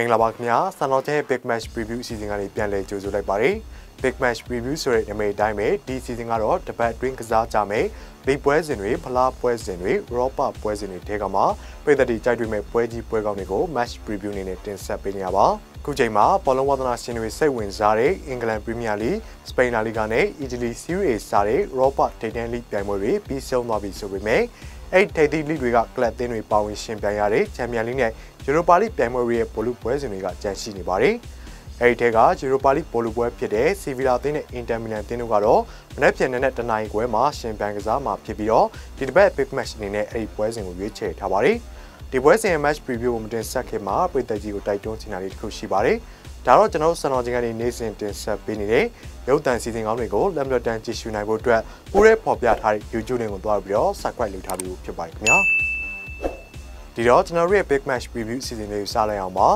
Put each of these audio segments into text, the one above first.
မင်္ဂလာပါခင်ဗျာဆန်တော်ကျဲ Big Match Preview အစီအစဉ်ကနေပြန်လည်ကြိုဆိုလိုက်ပါတယ် Big Match Preview ဆိုတဲ့နာမည်အတိုင်းပဲဒီအစီအစဉ်ကတော့တပတ်အတွင်းကစားကြမယ်လိပွဲစဉ်တွေဖလားပွဲစဉ်တွေရောပပွဲစဉ်တွေထဲကမှပြည်သက်တီကြိုက်တွေ့မဲ့ပွဲကြီးပွဲကောင်းတွေကို Match Preview အနေနဲ့တင်ဆက်ပေးနေရပါခုချိန်မှာဘောလုံးဝါသနာရှင်တွေစိတ်ဝင်စားတဲ့အင်္ဂလန်ပရီးမီးယားလိစပိန်လာလီဂါနဲ့အီတလီစီးရီး A စားတဲ့ရောပဒေတန်လိပြိုင်ပွဲတွေပြီးဆုံးသွားပြီဆိုပေမဲ့အဲ့ထိပ်သီးလိတွေကကလပ်သင်းတွေပါဝင်ရှင်ပြိုင်ရတဲ့ချန်ပီယံလိနဲ့ ယူရိုပါလိပြိုင်ပွဲတွေရဲ့ဘောလုံးပွဲစဉ်တွေကကြန့်ရှိနေပါတယ်။အဲ့ဒီထဲကယူရိုပါလိဘောလုံးပွဲဖြစ်တဲ့စီဗီလာသင်းနဲ့အင်တာမီလန်သင်းတို့ကတော့မနက်ဖြန်နဲ့တနင်္လာရီခွဲမှာရှင်ပြိုင်ကစားမှာဖြစ်ပြီးတော့ဒီတစ်ပတ် big match အနေနဲ့အဲ့ဒီပွဲစဉ်ကိုရွေးချယ်ထားပါတယ်။ဒီပွဲစဉ်ရဲ့ match preview ကိုမတင်ဆက်ခင်မှာပြည်သက်ကြီးကိုတိုက်တွန်းချင်တာလေးတစ်ခုရှိပါတယ်။ဒါတော့ကျွန်တော်တို့စံတော်ချင်းကနေနေ့စဉ်တင်ဆက်ပေးနေတဲ့ရုပ်သံစီစဉ်ကောင်းတွေကိုလက်မလွတ်တမ်းကြည့်ရှုနိုင်ဖို့အတွက်ပိုးရဲပေါ်ပြထားတဲ့ YouTube လင့်ကိုတွားပြီးတော့ subscribe လုပ်ထားပြီးဖြစ်ပါတယ်ခင်ဗျာ ဒီတော့ကျွန်တော်တို့ရဲ့ big match preview စီစဉ်လေးကိုစလိုက်အောင်ပါ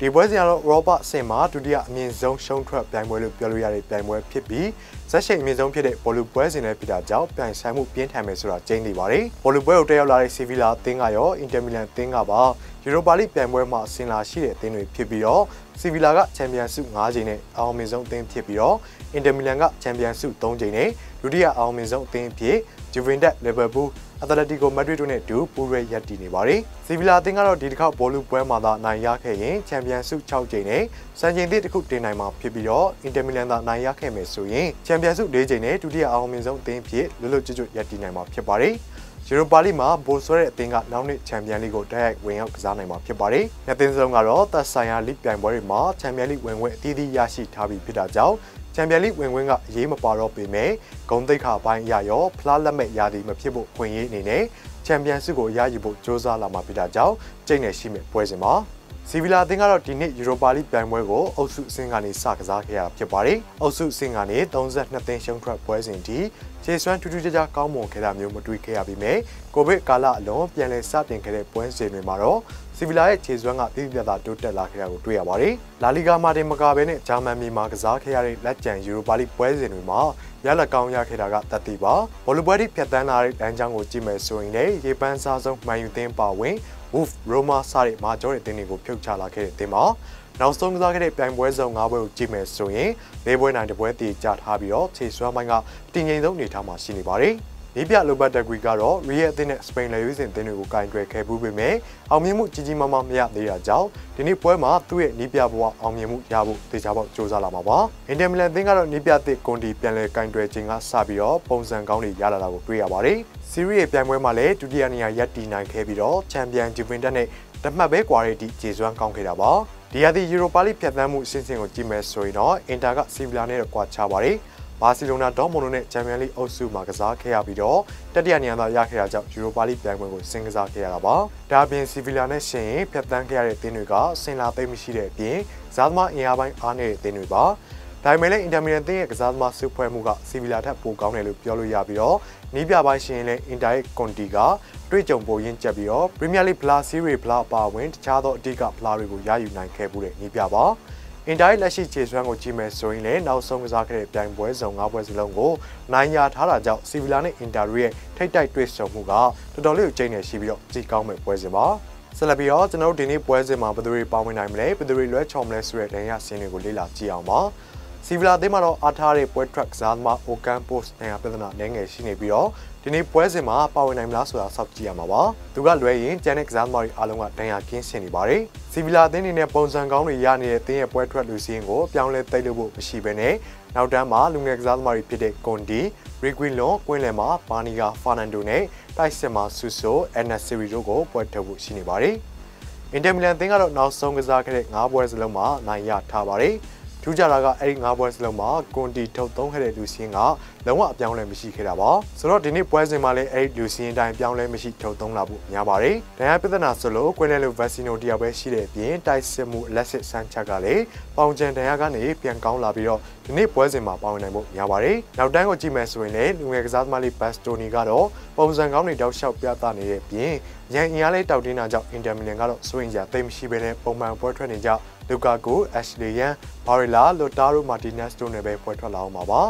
ဒီပွဲစဉ်ကတော့ Robert ဆင်မှာဒုတိယအမြင့်ဆုံးရှုံးထွက်ပြိုင်ပွဲလို့ပြောလို့ရတဲ့ပြိုင်ပွဲဖြစ်ပြီးဇက်ရှိန်အမြင့်ဆုံးဖြစ်တဲ့ဘောလူပွဲစဉ်လည်းဖြစ်တာကြောင့်ပြိုင်ဆိုင်မှုပြင်းထန်မယ်ဆိုတာကျင်းနေပါတယ်ဘောလူပွဲကိုတက်ရောက်လာတဲ့ Sevilla အသင်းကရော Inter Milan အသင်းကပါယူရိုပါလိပြိုင်ပွဲမှာဆင်လာရှိတဲ့အသင်းတွေဖြစ်ပြီးတော့စီဗီလာကချန်ပီယံဆု9ချိန်နဲ့အောင်မြင်ဆုံးအသင်းဖြစ်ပြီးတော့အင်တာမီလန်ကချန်ပီယံဆု3ချိန်နဲ့ဒုတိယအောင်မြင်ဆုံးအသင်းဖြစ်ဂျူဗင်တက်လီဗာပူး အက်တလက်တီကိုမက်ဒရစ်တို့နဲ့အတူပူးရဲရပ်တည်နေပါတယ်။စီဗီလာအသင်းကတော့ဒီတစ်ခေါက်ဘောလုံးပွဲမှာသာနိုင်ရခဲ့ရင်ချန်ပီယံဆု6ချိန်နဲ့စံချိန်သစ်တစ်ခုတင်နိုင်မှာဖြစ်ပြီးတော့အင်တာမီလန်သာနိုင်ရခဲ့မယ်ဆိုရင်ချန်ပီယံဆု4ချိန်နဲ့ဒုတိယအောင်မြင်ဆုံးအသင်းဖြစ်လွတ်လွတ်ကျွတ်ကျွတ်ရပ်တည်နိုင်မှာဖြစ်ပါတယ်။ယူရိုပါလိမှာဘိုဆွဲတဲ့အသင်းကနောက်နှစ်ချန်ပီယံလိကိုတိုက်ရိုက်ဝင်ရောက်ကစားနိုင်မှာဖြစ်ပါတယ်။နှစ်သင်းစလုံးကတော့သက်ဆိုင်ရာလိပြိုင်ပွဲတွေမှာချန်ပီယံလိဝင်ခွင့်အသီးသီးရရှိထားပြီးဖြစ်တာကြောင့် ချန်ပီယံလိဝင်ခွင့်ကအရေးမပါတော့ပေမဲ့ဂုံတိတ်ခါပိုင်းအရရောဖလားလက်မဲ့ရာသီမဖြစ်ဖို့ခွင့်ရေးအနေနဲ့ချန်ပီယံဆုကိုရယူဖို့ကြိုးစားလာမှာဖြစ်တာကြောင့်ကျိတ်နယ်ရှိမဲ့ပွဲစဉ်မှာ စီဗီလာအသင်းကတော့ဒီနှစ်ယူရိုပါလိပြိုင်ပွဲကိုအုပ်စုအဆင့်ကနေစကစားခဲ့ရဖြစ်ပါတယ်။အုပ်စုအဆင့်ကနေ32သင်းရှုံးထွက်ပွဲစဉ်ထိခြေစွမ်းထူးထူးခြားခြားကောင်းမွန်ခဲ့တာမျိုးမတွေ့ခဲ့ရပြီးမြဲကိုဗစ်ကာလအလွန်ပြန်လည်စတင်ခဲ့တဲ့ပွဲစဉ်တွေမှာတော့စီဗီလာရဲ့ခြေစွမ်းကပြည့်ပြတ်သားတိုးတက်လာခဲ့တာကိုတွေ့ရပါတယ်။လာလီဂါမှာတင်မကဘဲနဲ့ဂျာမန်ပြည်မှာကစားခဲ့ရတဲ့လက်ကျန်ယူရိုပါလိပွဲစဉ်တွေမှာရလက်ကောင်းရခဲ့တာကတတ်သိပါ။ဘောလုံးပွဲထိဖြတ်တန်းလာတဲ့လမ်းကြောင်းကိုကြည့်မယ်ဆိုရင်လည်းရေပန်းစားဆုံးမှန်ယူသင်းပါဝင် Wolf Roma စတဲ့မာကျော်တဲ့တင်းတွေကိုဖြုတ်ချလာခဲ့တဲ့တင်းမှာနောက်ဆုံးကစားခဲ့တဲ့ပြိုင်ပွဲစုံ၅ပွဲကိုကြည့်မယ်ဆိုရင်၄ပွဲနိုင်တစ်ပွဲတည်ကြထားပြီးတော့ခြေစွမ်းပိုင်းကတင်ငိမ်ဆုံးအနေထားမှာရှိနေပါတယ်။ ဒီပြလိုဘတ်တက်ဂရီကတော့ရီယက်အသင်းနဲ့စပိန်လေရွေးစင်အသင်းတွေကိုကင်တွယ်ခဲ့ပူးပေမဲ့အောင်မြင်မှုကြီးကြီးမားမားမရသေးတာကြောင့်ဒီနေ့ပွဲမှာသူ့ရဲ့နီးပြဘဝအောင်မြင်မှုရဖို့တေချာပေါက်စ조사လာမှာပါ။အင်တာမီလန်အသင်းကတော့နီးပြသစ်ကွန်တီပြန်လည်ကင်တွယ်ခြင်းကစပြီးတော့ပုံစံကောင်းတွေရလာတာကိုတွေ့ရပါတယ်။စီးရီးရဲ့ပြိုင်ပွဲမှာလည်းဒုတိယနေရာရပ်တည်နိုင်ခဲ့ပြီးတော့ချန်ပီယံဂျူဗင်တက်နဲ့တမှတ်ပဲကွာရီတီခြေစွမ်းကောင်းခဲ့တာပါဒီရသည့်ယူရိုပါလိဖြတ်သန်းမှုအဆင့်ဆင့်ကိုကြည့်မယ်ဆိုရင်တော့အင်တာကစီဗီလာနဲ့တော့ကွာခြားပါတယ် ဘာစီလိုနာဒေါမွန်တို့နဲ့ချန်ပီယံလိအုပ်စုမှာကစားခဲ့ရပြီးတော့တတိယနေရာသာရခဲ့တာကြောင့်ယူရိုပါလိပြိုင်ပွဲကိုဆင်ကစားခဲ့ရတာပါဒါပြင်စီဗီလာနဲ့ရှင်ရင်ဖြတ်သန်းခဲ့ရတဲ့တင်းတွေကဆင်လာသိမ့်မရှိတဲ့အပြင်ဇာသမားအင်အားပိုင်းအားနေတဲ့တင်းတွေပါဒါပေမဲ့လည်းအင်တာမီလန်တင်းရဲ့ကစားသမားစုဖွဲ့မှုကစီဗီလာထက်ပိုကောင်းတယ်လို့ပြောလို့ရပြီးတော့နီးပြပိုင်းရှင်လည်းအင်တာရဲ့ကွန်တီကတွေ့ကြုံပိုရင်းချက်ပြီးတော့ပရီးမီးယားလိဖလားစီးရီးဖလားအပါအဝင်တခြားသောအဓိကဖလားတွေကိုရယူနိုင်ခဲ့မှုတဲ့နီးပြပါ အင်တိုင်းလက်ရှိခြေစွမ်းကိုကြည့်မယ်ဆိုရင်လည်းနောက်ဆုံးကစားခဲ့တဲ့ပြိုင်ပွဲစုံ၅ပွဲစလုံးကိုနိုင်ရထားတာကြောင့်စီဗီလာနဲ့အင်တာရဲ့ထိတ်တိုက်တွေ့ဆုံမှုကတော်တော်လေးကိုကျိန်းနေရှိပြီးတော့ကြည်ကောင်းမဲ့ပွဲစဉ်ပါဆက်လက်ပြီးတော့ကျွန်တော်တို့ဒီနေ့ပွဲစဉ်မှာဘယ်သူတွေပါဝင်နိုင်မလဲဘယ်သူတွေလွဲချော်မလဲဆိုတဲ့ဒဏ်ရာဆင်းတွေကိုလေ့လာကြည့်အောင်ပါစီဗီလာအသင်းမှာတော့အားထားတဲ့ပွဲထရက်စားသမားအိုကန်ပို့စ်နဲ့ပြဿနာနည်းငယ်ရှိနေပြီးတော့ ဒီနေ့ပွဲစဉ်မှာပါဝင်နိုင်မလားဆိုတာစောင့်ကြည့်ရမှာပါသူကလွဲရင်ကျန်တဲ့ကစားသမားတွေအားလုံးကဒဏ်ရာကင်းစင်နေပါတယ်စီဗီလာအသင်းအနေနဲ့ပုံစံကောင်းတွေရနေတဲ့တင်းရဲ့ပွဲထွက်လူစင်းကိုပြောင်းလဲသိလို့ဖို့မရှိဘဲနဲ့နောက်တန်းမှာလူငယ်ကစားသမားတွေဖြစ်တဲ့ကွန်ဒီရီဂွင်လွန်ကွင်းလယ်မှာပါနီဂါဖာနန်ဒိုနဲ့တိုက်စစ်မှာဆူဆိုအန်နဆီရီတို့ကိုပွဲထုတ်ဖို့ရှိနေပါတယ်အင်တာမီလန်အသင်းကတော့နောက်ဆုံးကစားခဲ့တဲ့၅ပွဲစလုံးမှာနိုင်ရထားပါတယ်။ ထူးခြားတာကအဲ့ဒီ၅ပွဲစလုံးမှာကွန်တီထုတ်သုံးခဲ့တဲ့လူစင်းကလုံးဝအပြောင်းလဲမရှိခဲ့တာပါဆိုတော့ဒီနေ့ပွဲစဉ်မှာလည်းအဲ့ဒီလူစင်းအတိုင်းပြောင်းလဲမရှိထုတ်သုံးလာဖို့များပါတယ်ဒဏ်ရာပြဿနာဆိုလို့ကွင်းလဲလို့ဗက်ဆီနိုတယောက်ပဲရှိတဲ့အပြင်တိုက်စစ်မှုလက်စစ်ဆန်းချက်ကလည်းပေါင်ချန်ဒဏ်ရာကနေပြန်ကောင်းလာပြီးတော့ဒီနေ့ပွဲစဉ်မှာပါဝင်နိုင်ဖို့များပါတယ်နောက်တန်းကိုကြည့်မယ်ဆိုရင်လည်းလူငယ်ကစားသမားလေးဘတ်စတိုနီကတော့ပုံစံကောင်းတွေတောက်လျှောက်ပြသနေတဲ့အပြင်ရန်အင်အားလေးတောက်တင်းတာကြောင့်အင်တာမီလန်ကတော့စိုးရင်ကြသိမ်းမရှိဘဲနဲ့ပုံမှန်ပွဲထွက်နေကြ လူကာကိုအက်ရှလီယန်ဘာရီလာလိုတာရိုမာတီနက်စ်တို့နဲ့ပဲပွဲထွက်လာအောင်ပါပါ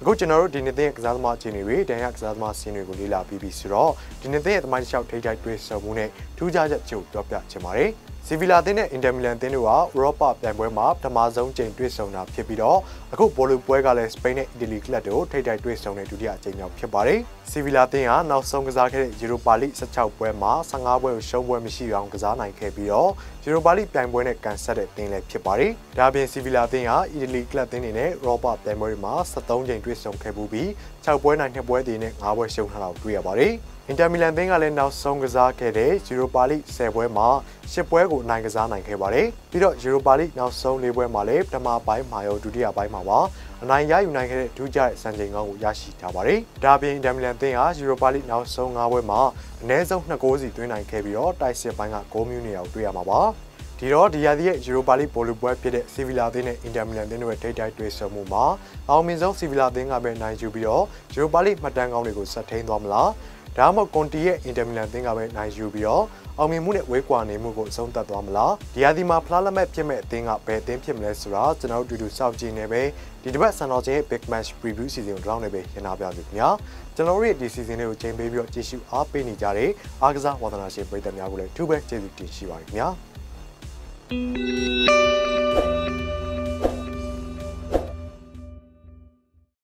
အခုကျွန်တော်တို့ဒီနေ့တဲ့ကစားသမားအခြေအနေတွေတန်ရကစားသမားစီးတွေကိုလေ့လာပြီးပြီဆိုတော့ဒီနေ့တဲ့သမိုင်းတစ်လျှောက်ထိထိုက်တွေ့ဆုံမှုနဲ့ထူးခြားချက်ချို့ပြောပြချင်ပါတယ် စစီဗီလာအသင်းနဲ့အင်တာမီလန်အသင်းတို့ကဥရောပပြိုင်ပွဲမှာပထမဆုံးကြိမ်တွေ့ဆုံတာဖြစ်ပြီးတော့အခုဘောလုံးပွဲကလည်းစပိန်နဲ့အီတလီကလပ်တို့ထိပ်တိုက်တွေ့ဆုံတဲ့ဒုတိယအကြိမ်မြောက်ဖြစ်ပါတယ်။စီဗီလာအသင်းကနောက်ဆုံးကစားခဲ့တဲ့ယူရိုပါလိ16ပွဲမှာ15ပွဲကိုရှုံးပွဲမရှိအောင်ကစားနိုင်ခဲ့ပြီးတော့ယူရိုပါလိပြိုင်ပွဲနဲ့ကန်ဆက်တဲ့အသင်းလည်းဖြစ်ပါတယ်။ဒါပြင်စီဗီလာအသင်းကအီတလီကလပ်အသင်းတွေနဲ့ဥရောပပြိုင်ပွဲတွေမှာ73ကြိမ်တွေ့ဆုံခဲ့ပြီး6ပွဲနိုင်2ပွဲတည်နဲ့5ပွဲရှုံးထားတာကိုတွေ့ရပါတယ်။ အင်တာမီလန်သင်းကလည်းနောက်ဆုံးကစားခဲ့တဲ့ယူရိုပါလိ10ပွဲမှာ10ပွဲကိုအနိုင်ကစားနိုင်ခဲ့ပါတယ်။ပြီးတော့ယူရိုပါလိနောက်ဆုံး၄ပွဲမှာလည်းပထမပိုင်းမှာရောဒုတိယပိုင်းမှာပါအနိုင်ရယူနိုင်ခဲ့တဲ့ဒုကြတဲ့စံချိန်ကောင်းကိုရရှိထားပါတယ်။ဒါပြင်အင်တာမီလန်သင်းဟာယူရိုပါလိနောက်ဆုံး၅ပွဲမှာအနည်းဆုံး2ဂိုးစီသွင်းနိုင်ခဲ့ပြီးတော့တိုက်စစ်ပိုင်းကဂိုးမျိုးနေအောင်တွေ့ရမှာပါ။ဒီတော့ဒီရာသီရဲ့ယူရိုပါလိပိုလူပွဲဖြစ်တဲ့စီဗီလာအသင်းနဲ့အင်တာမီလန်အသင်းတို့ရဲ့ထိပ်တိုက်တွေ့ဆုံမှုမှာအောင်မြင်ဆုံးစီဗီလာအသင်းကပဲနိုင်ယူပြီးတော့ယူရိုပါလိမှတ်တမ်းကောင်းတွေကိုဆက်ထိန်သွားမလား ဒါမှမဟုတ်ကွန်တီရဲ့အင်တာမီလန်အသင်းကပဲနိုင်ယူပြီးတော့အောင်မြင်မှုနဲ့ဝေးကွာနေမှုကိုအဆုံးသတ်သွားမလားဒီဟာဒီမှာဖလားလက်မဲ့ဖြစ်မဲ့အသင်းကဘယ်အသင်းဖြစ်မလဲဆိုတာကျွန်တော်တို့အတူတူစောင့်ကြည့်နေပဲဒီတစ်ပတ်ဆန်တော်ချင်းရဲ့ Big Match Preview Season ကိုတောင်းနေပဲရင်နာပြစီခင်ဗျာကျွန်တော်တို့ရဲ့ဒီ season လေးကိုချိန်ပေးပြီးတော့ကြည့်ရှုအားပေးနေကြတဲ့အားကစားဝါသနာရှင်ပရိသတ်များကိုလည်းထူးပဲကျေးဇူးတင်ရှိပါတယ်ခင်ဗျာ